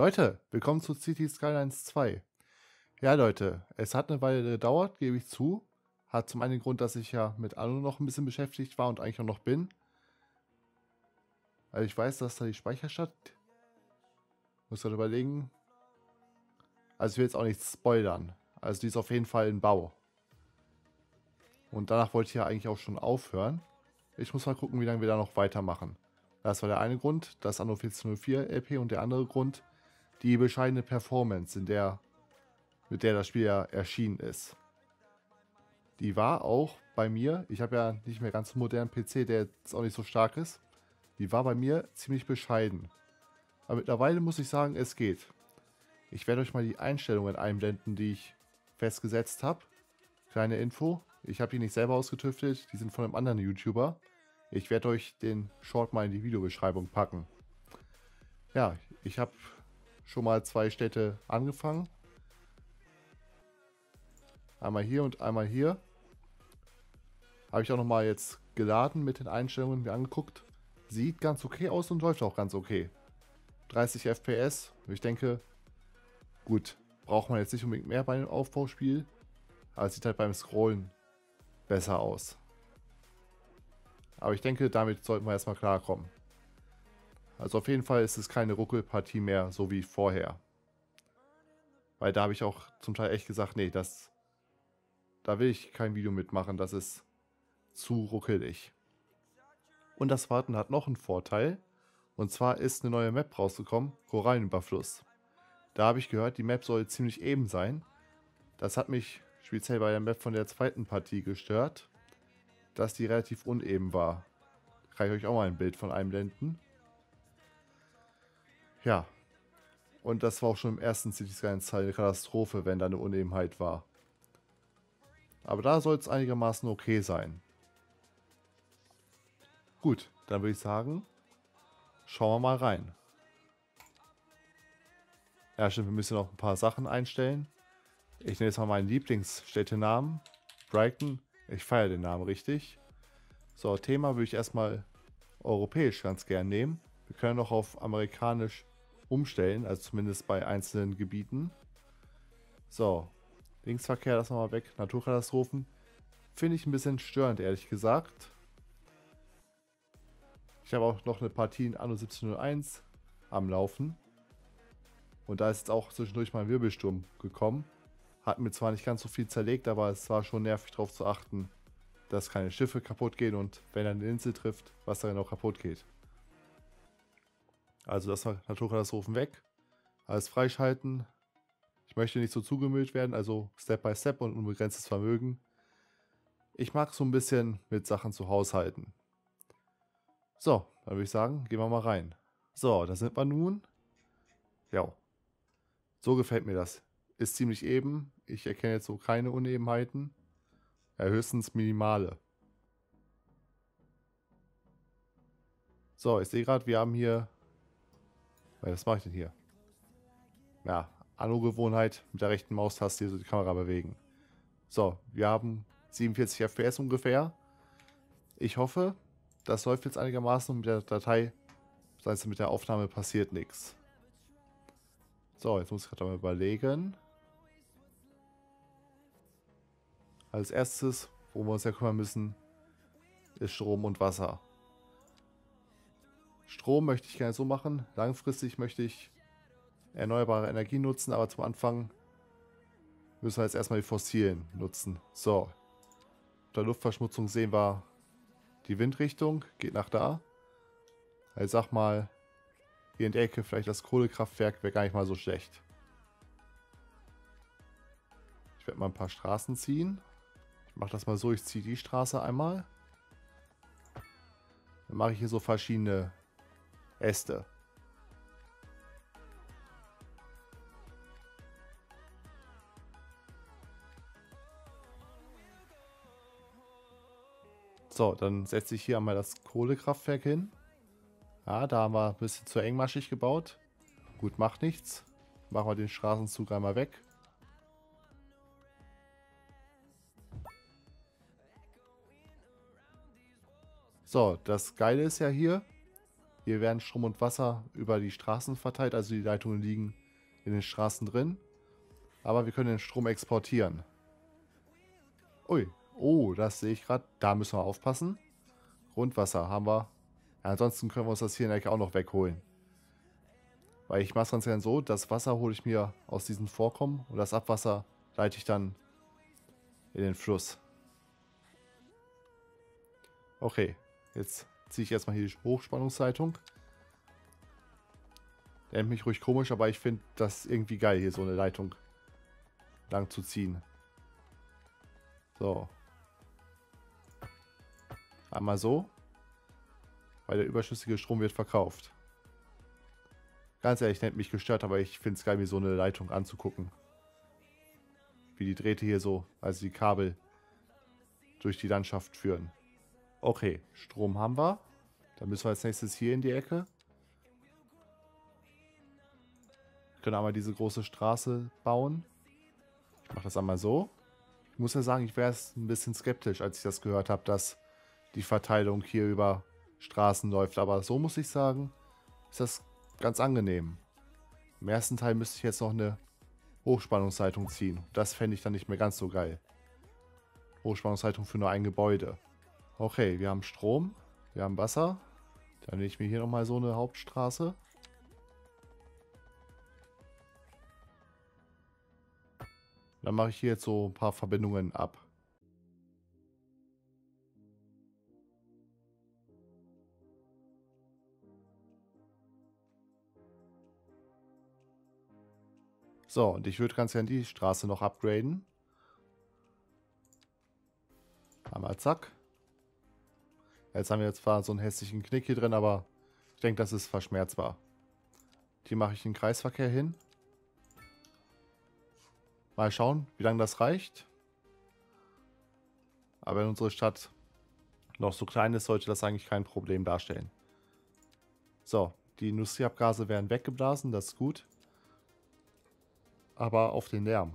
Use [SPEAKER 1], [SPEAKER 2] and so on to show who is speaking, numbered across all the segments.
[SPEAKER 1] Leute, willkommen zu City Skylines 2. Ja, Leute, es hat eine Weile gedauert, gebe ich zu. Hat zum einen den Grund, dass ich ja mit Anno noch ein bisschen beschäftigt war und eigentlich auch noch bin. Also ich weiß, dass da die Speicherstadt... Muss gerade überlegen. Also ich will jetzt auch nichts spoilern. Also die ist auf jeden Fall in Bau. Und danach wollte ich ja eigentlich auch schon aufhören. Ich muss mal gucken, wie lange wir da noch weitermachen. Das war der eine Grund, das Anno 1404 LP und der andere Grund, die bescheidene Performance, in der, mit der das Spiel ja erschienen ist. Die war auch bei mir, ich habe ja nicht mehr ganz so modernen PC, der jetzt auch nicht so stark ist, die war bei mir ziemlich bescheiden. Aber mittlerweile muss ich sagen, es geht. Ich werde euch mal die Einstellungen einblenden, die ich festgesetzt habe. Kleine Info, ich habe die nicht selber ausgetüftelt, die sind von einem anderen YouTuber. Ich werde euch den Short mal in die Videobeschreibung packen. Ja, ich habe schon mal zwei Städte angefangen. Einmal hier und einmal hier. Habe ich auch nochmal jetzt geladen mit den Einstellungen mir angeguckt. Sieht ganz okay aus und läuft auch ganz okay. 30 FPS. Ich denke, gut, braucht man jetzt nicht unbedingt mehr bei einem Aufbauspiel. Aber es sieht halt beim Scrollen besser aus. Aber ich denke, damit sollten wir erstmal klarkommen. Also auf jeden Fall ist es keine Ruckelpartie mehr, so wie vorher. Weil da habe ich auch zum Teil echt gesagt, nee, das, da will ich kein Video mitmachen, das ist zu ruckelig. Und das Warten hat noch einen Vorteil. Und zwar ist eine neue Map rausgekommen, Korallenüberfluss. Da habe ich gehört, die Map soll ziemlich eben sein. Das hat mich speziell bei der Map von der zweiten Partie gestört, dass die relativ uneben war. Kann ich euch auch mal ein Bild von einblenden. Ja. Und das war auch schon im ersten City Skylines Teil eine Katastrophe, wenn da eine Unebenheit war. Aber da soll es einigermaßen okay sein. Gut, dann würde ich sagen, schauen wir mal rein. Ja, stimmt, wir müssen noch ein paar Sachen einstellen. Ich nenne jetzt mal meinen Lieblingsstädtenamen. Brighton. Ich feiere den Namen richtig. So, Thema würde ich erstmal europäisch ganz gern nehmen. Wir können noch auf amerikanisch umstellen, also zumindest bei einzelnen Gebieten. So, Linksverkehr, das nochmal weg. Naturkatastrophen. Finde ich ein bisschen störend, ehrlich gesagt. Ich habe auch noch eine Partie in Anno 1701 am Laufen. Und da ist jetzt auch zwischendurch mal ein Wirbelsturm gekommen. Hat mir zwar nicht ganz so viel zerlegt, aber es war schon nervig darauf zu achten, dass keine Schiffe kaputt gehen und wenn er eine Insel trifft, was darin auch kaputt geht. Also das Naturkatastrophen weg. Alles freischalten. Ich möchte nicht so zugemüllt werden, also Step by Step und unbegrenztes Vermögen. Ich mag so ein bisschen mit Sachen zu haushalten. So, dann würde ich sagen, gehen wir mal rein. So, da sind wir nun. Ja. So gefällt mir das. Ist ziemlich eben. Ich erkenne jetzt so keine Unebenheiten. Ja, höchstens minimale. So, ich sehe gerade, wir haben hier was mache ich denn hier? Ja, Anno-Gewohnheit mit der rechten Maustaste so die Kamera bewegen. So, wir haben 47 FPS ungefähr. Ich hoffe, das läuft jetzt einigermaßen mit der Datei, das heißt mit der Aufnahme passiert nichts. So, jetzt muss ich gerade mal überlegen. Als erstes, wo wir uns ja kümmern müssen, ist Strom und Wasser. Strom möchte ich gerne so machen. Langfristig möchte ich erneuerbare Energie nutzen, aber zum Anfang müssen wir jetzt erstmal die fossilen nutzen. So. Bei Luftverschmutzung sehen wir die Windrichtung, geht nach da. Ich sag mal, hier in der Ecke vielleicht das Kohlekraftwerk wäre gar nicht mal so schlecht. Ich werde mal ein paar Straßen ziehen. Ich mache das mal so, ich ziehe die Straße einmal. Dann mache ich hier so verschiedene Äste. So, dann setze ich hier einmal das Kohlekraftwerk hin. Ja, da haben wir ein bisschen zu engmaschig gebaut. Gut, macht nichts. Machen wir den Straßenzug einmal weg. So, das Geile ist ja hier, Hier werden Strom und Wasser über die Straßen verteilt, also die Leitungen liegen in den Straßen drin. Aber wir können den Strom exportieren. Ui, oh, das sehe ich gerade. Da müssen wir aufpassen. Grundwasser haben wir. Ja, ansonsten können wir uns das hier in der Ecke auch noch wegholen. Weil ich mache es ganz gerne so, das Wasser hole ich mir aus diesen Vorkommen und das Abwasser leite ich dann in den Fluss. Okay, jetzt ziehe ich erstmal hier die Hochspannungsleitung. Nennt mich ruhig komisch, aber ich finde das irgendwie geil, hier so eine Leitung lang zu ziehen. So. Einmal so. Weil der überschüssige Strom wird verkauft. Ganz ehrlich, nennt mich gestört, aber ich finde es geil, mir so eine Leitung anzugucken. Wie die Drähte hier so, also die Kabel, durch die Landschaft führen. Okay, Strom haben wir. Dann müssen wir als nächstes hier in die Ecke. Wir können einmal diese große Straße bauen. Ich mache das einmal so. Ich muss ja sagen, ich wäre ein bisschen skeptisch, als ich das gehört habe, dass die Verteilung hier über Straßen läuft. Aber so muss ich sagen, ist das ganz angenehm. Im ersten Teil müsste ich jetzt noch eine Hochspannungsleitung ziehen. Das fände ich dann nicht mehr ganz so geil. Hochspannungsleitung für nur ein Gebäude. Okay, wir haben Strom, wir haben Wasser. Dann nehme ich mir hier nochmal so eine Hauptstraße. Dann mache ich hier jetzt so ein paar Verbindungen ab. So, und ich würde ganz gerne die Straße noch upgraden. Einmal zack. Jetzt haben wir jetzt zwar so einen hässlichen Knick hier drin, aber ich denke, das ist verschmerzbar. Hier mache ich den Kreisverkehr hin. Mal schauen, wie lange das reicht. Aber wenn unsere Stadt noch so klein ist, sollte das eigentlich kein Problem darstellen. So, die Industrieabgase werden weggeblasen, das ist gut aber auf den Lärm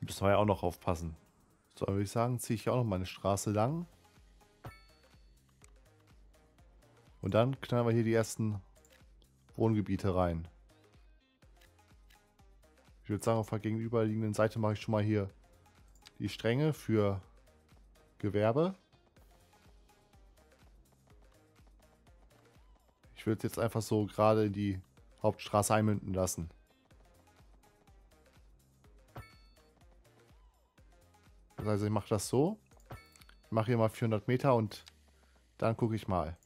[SPEAKER 1] müssen wir ja auch noch aufpassen. So, würde ich sagen, ziehe ich auch noch meine Straße lang. Und dann knallen wir hier die ersten Wohngebiete rein. Ich würde sagen, auf der gegenüberliegenden Seite mache ich schon mal hier die Stränge für Gewerbe. Ich würde jetzt einfach so gerade in die Hauptstraße einmünden lassen. Also ich mache das so. Ich mache hier mal 400 Meter und dann gucke ich mal.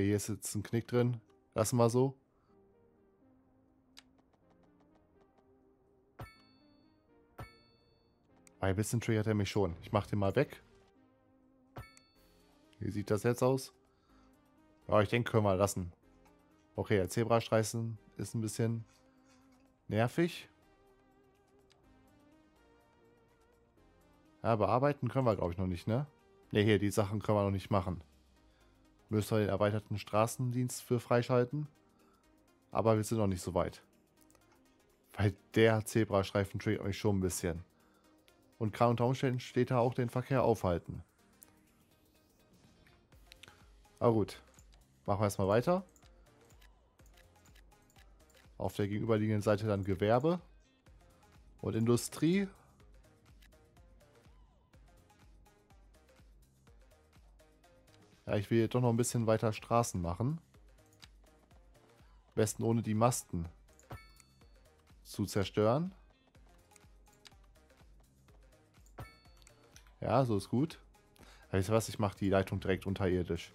[SPEAKER 1] Okay, hier ist jetzt ein Knick drin. Lassen wir so. Ein bisschen triggert er mich schon. Ich mache den mal weg. Wie sieht das jetzt aus? Ja, ich denke, können wir lassen. Okay, der Zebrastreifen ist ein bisschen nervig. Ja, bearbeiten können wir, glaube ich, noch nicht, ne? Ne, hier, die Sachen können wir noch nicht machen. Müssen wir den erweiterten Straßendienst für freischalten. Aber wir sind noch nicht so weit. Weil der Zebrastreifen triggert mich schon ein bisschen. Und kann unter Umständen steht da auch den Verkehr aufhalten. Aber gut. Machen wir erstmal weiter. Auf der gegenüberliegenden Seite dann Gewerbe und Industrie. Ja, ich will doch noch ein bisschen weiter Straßen machen. Am besten ohne die Masten zu zerstören. Ja, so ist gut. Weißt du was, ich mache die Leitung direkt unterirdisch.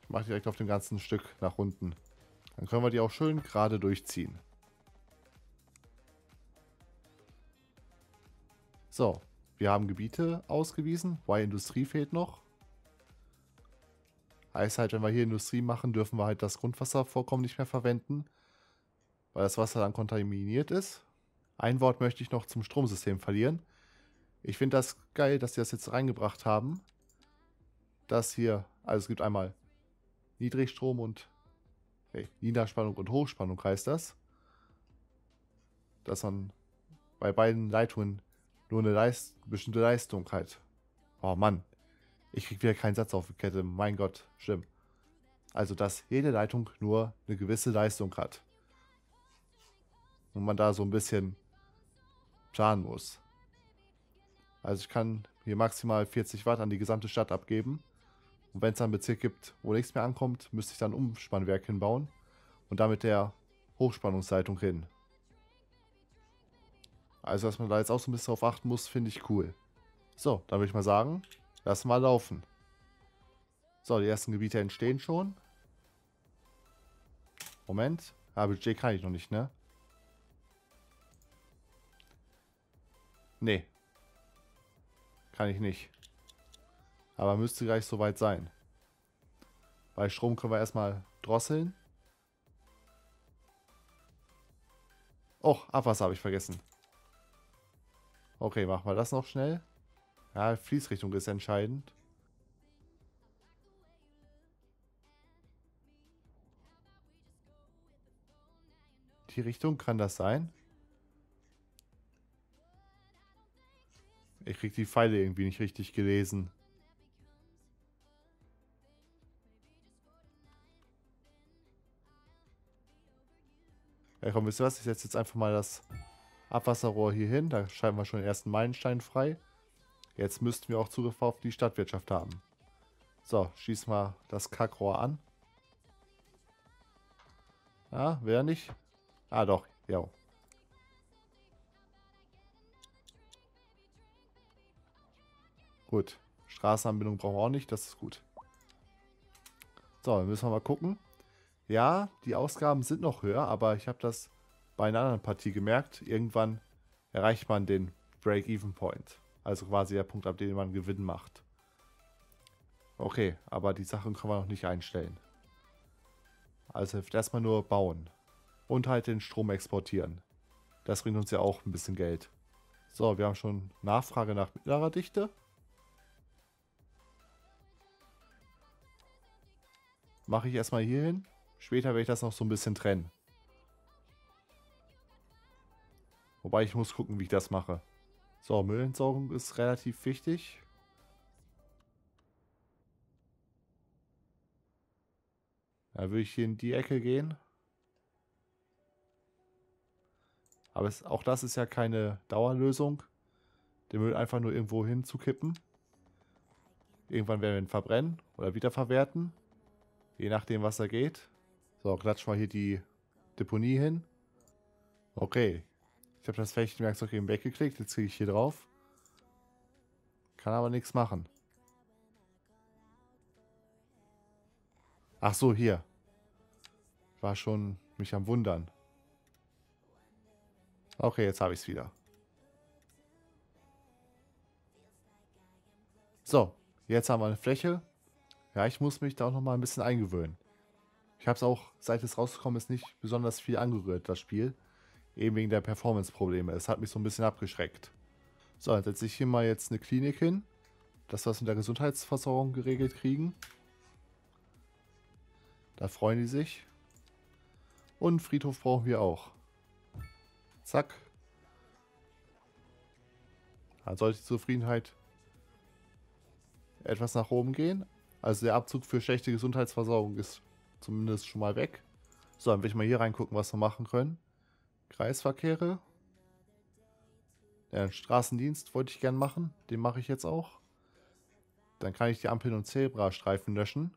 [SPEAKER 1] Ich mache direkt auf dem ganzen Stück nach unten. Dann können wir die auch schön gerade durchziehen. So, wir haben Gebiete ausgewiesen. Y-Industrie fehlt noch. Heißt halt, wenn wir hier Industrie machen, dürfen wir halt das Grundwasservorkommen nicht mehr verwenden, weil das Wasser dann kontaminiert ist. Ein Wort möchte ich noch zum Stromsystem verlieren. Ich finde das geil, dass sie das jetzt reingebracht haben. Das hier, also es gibt einmal Niedrigstrom und hey, Niederspannung und Hochspannung heißt das. Dass man bei beiden Leitungen nur eine Leist bestimmte Leistung halt. Oh Mann. Ich krieg wieder keinen Satz auf die Kette. Mein Gott, schlimm. Also, dass jede Leitung nur eine gewisse Leistung hat. Und man da so ein bisschen planen muss. Also ich kann hier maximal 40 Watt an die gesamte Stadt abgeben. Und wenn es einen Bezirk gibt, wo nichts mehr ankommt, müsste ich dann ein Umspannwerk hinbauen. Und damit der Hochspannungsleitung hin. Also, dass man da jetzt auch so ein bisschen drauf achten muss, finde ich cool. So, dann würde ich mal sagen, lassen wir laufen. So, die ersten Gebiete entstehen schon. Moment. Ah, Budget kann ich noch nicht, ne? Nee. Kann ich nicht. Aber müsste gleich soweit sein. Bei Strom können wir erstmal drosseln. Oh, Abwasser habe ich vergessen. Okay, machen wir das noch schnell. Ja, Fließrichtung ist entscheidend. Die Richtung kann das sein? Ich krieg die Pfeile irgendwie nicht richtig gelesen. Ja komm, wisst ihr was? Ich setze jetzt einfach mal das Abwasserrohr hier hin. Da schreiben wir schon den ersten Meilenstein frei. Jetzt müssten wir auch Zugriff auf die Stadtwirtschaft haben. So, schießen wir das Kackrohr an. Ah, wer nicht? Ah, doch. Ja. Gut. Straßenanbindung brauchen wir auch nicht. Das ist gut. So, dann müssen wir mal gucken. Ja, die Ausgaben sind noch höher, aber ich habe das bei einer anderen Partie gemerkt. Irgendwann erreicht man den Break-Even-Point. Also quasi der Punkt, ab dem man Gewinn macht. Okay, aber die Sachen können wir noch nicht einstellen. Also hilft erstmal nur bauen. Und halt den Strom exportieren. Das bringt uns ja auch ein bisschen Geld. So, wir haben schon Nachfrage nach mittlerer Dichte. Mache ich erstmal hier hin. Später werde ich das noch so ein bisschen trennen. Wobei ich muss gucken, wie ich das mache. So, Müllentsorgung ist relativ wichtig. Da würde ich hier in die Ecke gehen. Aber es, auch das ist ja keine Dauerlösung. Den Müll einfach nur irgendwo hinzukippen. Irgendwann werden wir ihn verbrennen oder wiederverwerten. Je nachdem, was da geht. So, klatsch mal hier die Deponie hin. Okay. Ich habe das Fechtenwerkzeug eben weggeklickt. Jetzt kriege ich hier drauf. Kann aber nichts machen. Ach so, hier. War schon mich am Wundern. Okay, jetzt habe ich es wieder. So, jetzt haben wir eine Fläche. Ja, ich muss mich da auch noch mal ein bisschen eingewöhnen. Ich habe es auch, seit es rausgekommen ist, nicht besonders viel angerührt, das Spiel. Eben wegen der Performance-Probleme. Es hat mich so ein bisschen abgeschreckt. So, dann setze ich hier mal jetzt eine Klinik hin. Dass wir es mit der Gesundheitsversorgung geregelt kriegen. Da freuen die sich. Und Friedhof brauchen wir auch. Zack. Dann sollte die Zufriedenheit etwas nach oben gehen. Also der Abzug für schlechte Gesundheitsversorgung ist zumindest schon mal weg. So, dann will ich mal hier reingucken, was wir machen können. Kreisverkehre. Den Straßendienst wollte ich gern machen. Den mache ich jetzt auch. Dann kann ich die Ampeln und Zebrastreifen löschen.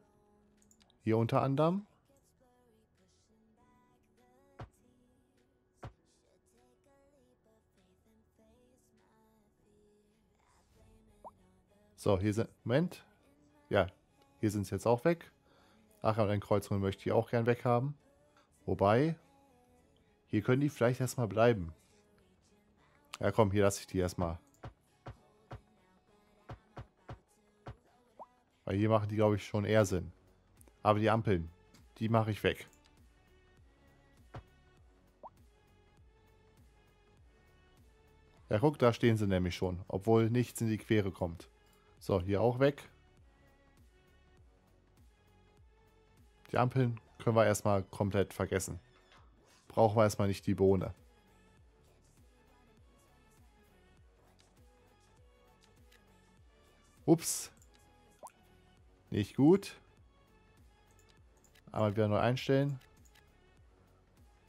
[SPEAKER 1] Hier unter anderem. So, hier sind... Moment. Ja, hier sind sie jetzt auch weg. Ach, und ein Kreuzung möchte ich auch gern weghaben. Wobei, hier können die vielleicht erstmal bleiben. Ja komm, hier lasse ich die erstmal. Weil hier machen die, glaube ich, schon eher Sinn. Aber die Ampeln, die mache ich weg. Ja, guck, da stehen sie nämlich schon, obwohl nichts in die Quere kommt. So, hier auch weg. Die Ampeln können wir erstmal komplett vergessen. Brauchen wir erstmal nicht die Bohne. Ups. Nicht gut. Einmal wieder neu einstellen.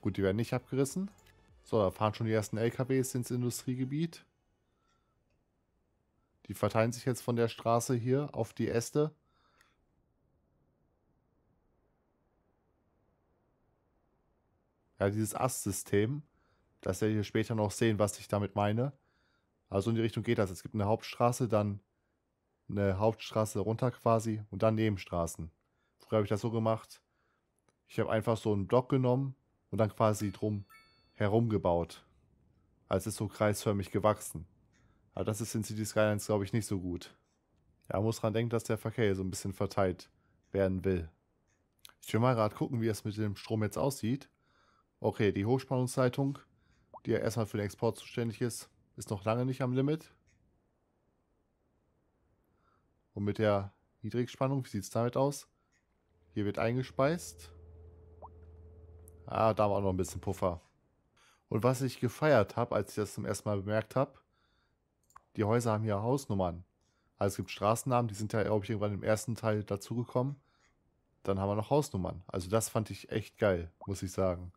[SPEAKER 1] Gut, die werden nicht abgerissen. So, da fahren schon die ersten LKWs ins Industriegebiet. Die verteilen sich jetzt von der Straße hier auf die Äste. Ja, dieses Ast-System. Das werdet ihr später noch sehen, was ich damit meine. Also in die Richtung geht das. Es gibt eine Hauptstraße, dann eine Hauptstraße runter quasi und dann Nebenstraßen. Früher habe ich das so gemacht. Ich habe einfach so einen Block genommen und dann quasi drum herum gebaut. Also ist so kreisförmig gewachsen. Aber das ist in City Skylines, glaube ich, nicht so gut. Ja, man muss dran denken, dass der Verkehr so ein bisschen verteilt werden will. Ich will mal gerade gucken, wie es mit dem Strom jetzt aussieht. Okay, die Hochspannungsleitung, die ja erstmal für den Export zuständig ist, ist noch lange nicht am Limit. Und mit der Niedrigspannung, wie sieht es damit aus? Hier wird eingespeist. Ah, da war noch ein bisschen Puffer. Und was ich gefeiert habe, als ich das zum ersten Mal bemerkt habe, die Häuser haben hier Hausnummern. Also es gibt Straßennamen, die sind ja, glaube ich, irgendwann im ersten Teil dazugekommen. Dann haben wir noch Hausnummern. Also das fand ich echt geil, muss ich sagen.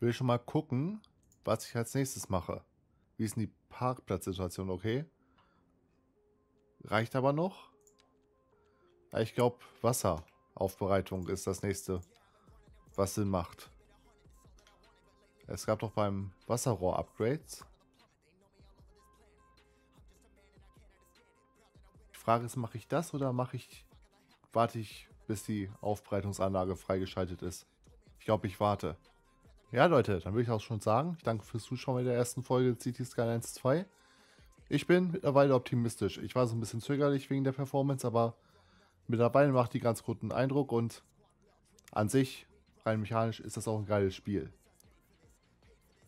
[SPEAKER 1] Will schon mal gucken, was ich als nächstes mache. Wie ist denn die Parkplatzsituation, okay? Reicht aber noch. Ich glaube, Wasseraufbereitung ist das nächste, was Sinn macht. Es gab doch beim Wasserrohr Upgrades. Die Frage ist, mache ich das oder mache ich, warte ich, bis die Aufbereitungsanlage freigeschaltet ist? Ich glaube, ich warte. Ja, Leute, dann würde ich auch schon sagen, ich danke fürs Zuschauen bei der ersten Folge City Skylines 2. Ich bin mittlerweile optimistisch. Ich war so ein bisschen zögerlich wegen der Performance, aber mittlerweile macht die ganz guten Eindruck und an sich, rein mechanisch, ist das auch ein geiles Spiel.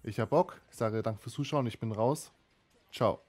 [SPEAKER 1] Ich hab Bock. Ich sage danke fürs Zuschauen. Ich bin raus. Ciao.